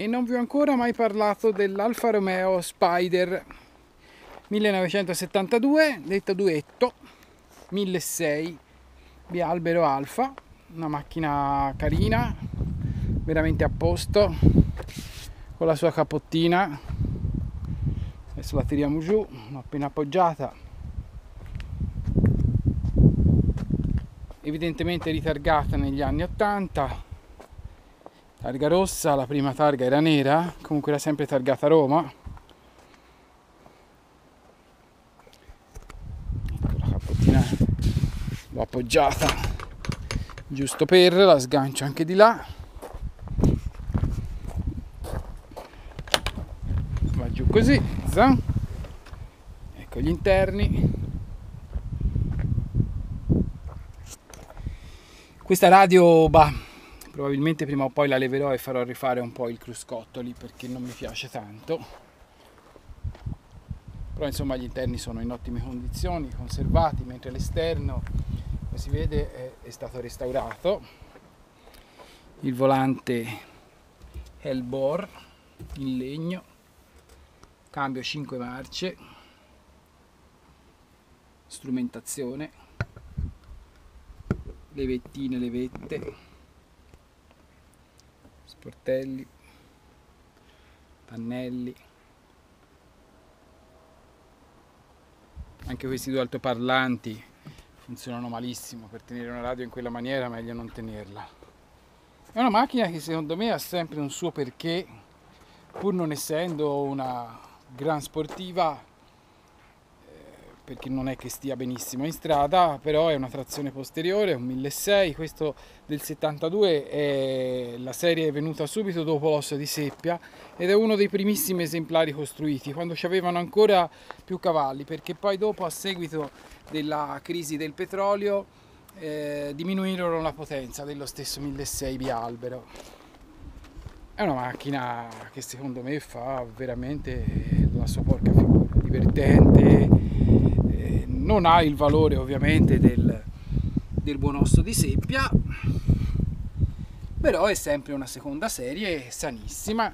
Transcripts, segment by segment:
e non vi ho ancora mai parlato dell'Alfa Romeo Spider 1972 detto duetto 1600 bialbero alfa una macchina carina veramente a posto con la sua capottina adesso la tiriamo giù appena appoggiata. Evidentemente ritargata negli anni 80 targa rossa la prima targa era nera comunque era sempre targata Roma. Ecco la capottina l'ho appoggiata giusto per la sgancio anche di là. Va giù così zan. ecco gli interni. Questa radio bah, probabilmente prima o poi la leverò e farò rifare un po' il cruscottoli perché non mi piace tanto. Però insomma gli interni sono in ottime condizioni conservati mentre l'esterno come si vede è, è stato restaurato. Il volante Hellbore in legno. Cambio 5 marce. Strumentazione. Le vettine le vette sportelli pannelli. Anche questi due altoparlanti funzionano malissimo per tenere una radio in quella maniera meglio non tenerla. È una macchina che secondo me ha sempre un suo perché pur non essendo una gran sportiva perché non è che stia benissimo in strada però è una trazione posteriore un 1600 questo del 72 è la serie è venuta subito dopo l'osso di seppia ed è uno dei primissimi esemplari costruiti quando ci avevano ancora più cavalli perché poi dopo a seguito della crisi del petrolio eh, diminuirono la potenza dello stesso 1600 bialbero. È una macchina che secondo me fa veramente la sua porca figura, divertente, eh, non ha il valore ovviamente del, del buon osso di seppia, però è sempre una seconda serie sanissima.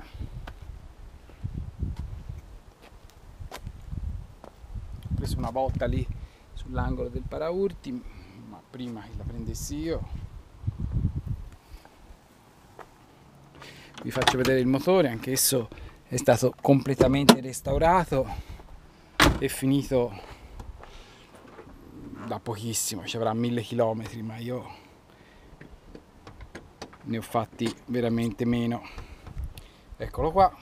Ho preso una botta lì sull'angolo del paraurti, ma prima che la prendessi io. Vi faccio vedere il motore, anche esso è stato completamente restaurato e finito da pochissimo, ci avrà mille chilometri, ma io ne ho fatti veramente meno. Eccolo qua.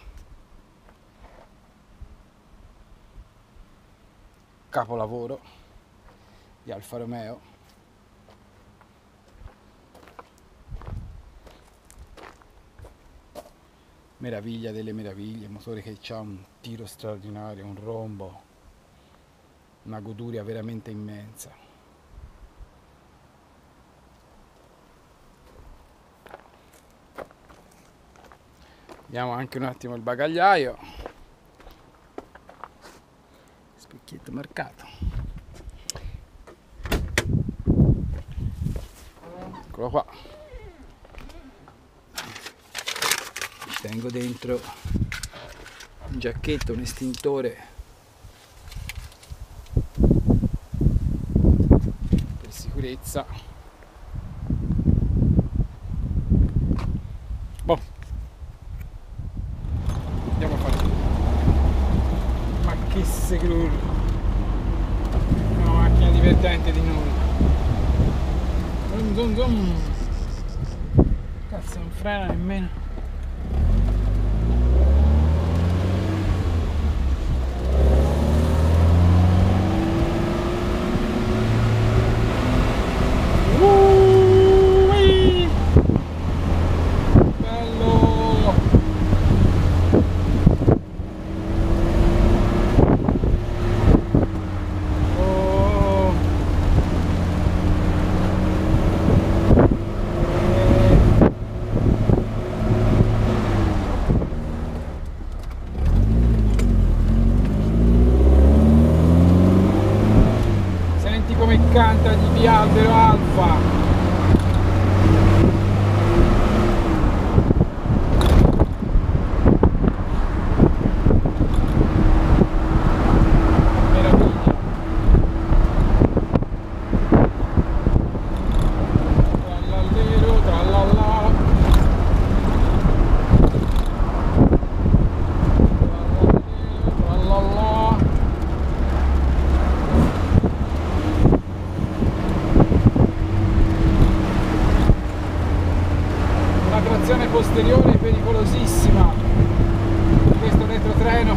Capolavoro di Alfa Romeo meraviglia delle meraviglie motore che ha un tiro straordinario un rombo una goduria veramente immensa. Vediamo anche un attimo il bagagliaio. Specchietto marcato. Eccolo qua tengo dentro un giacchetto un estintore. Per sicurezza. Boh. Andiamo a fare ma che seguro una macchina divertente di noi. Zoom, zoom. Cazzo, non frena nemmeno.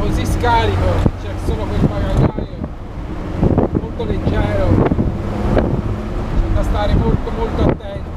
Così scarico c'è solo quel bagagliaio molto leggero. C'è da stare molto molto attenti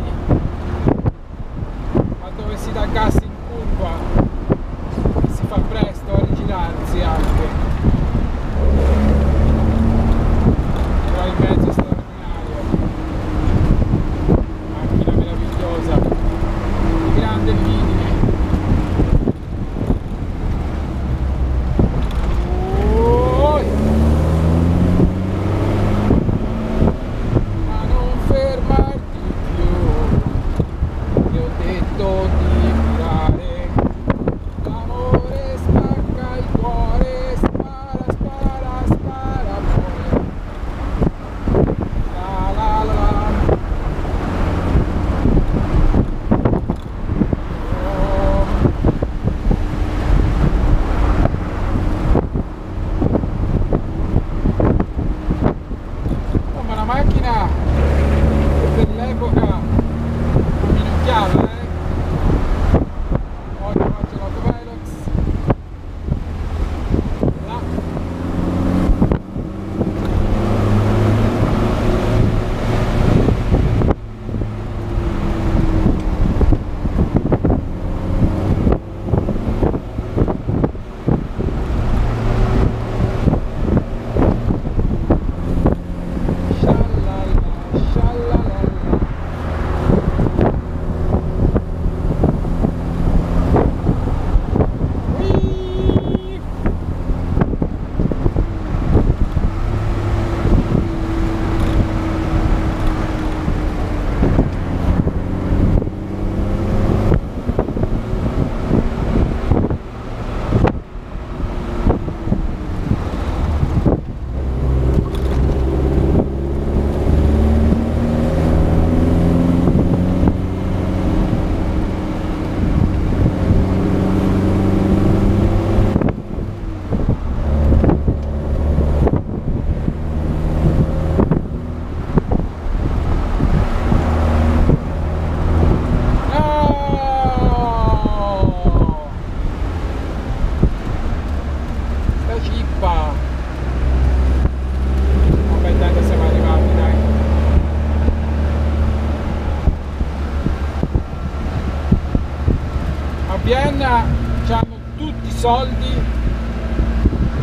Vienna hanno tutti i soldi.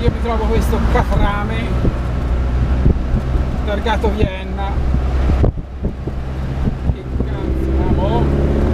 Io mi trovo questo catrame targato Vienna. Che cazzo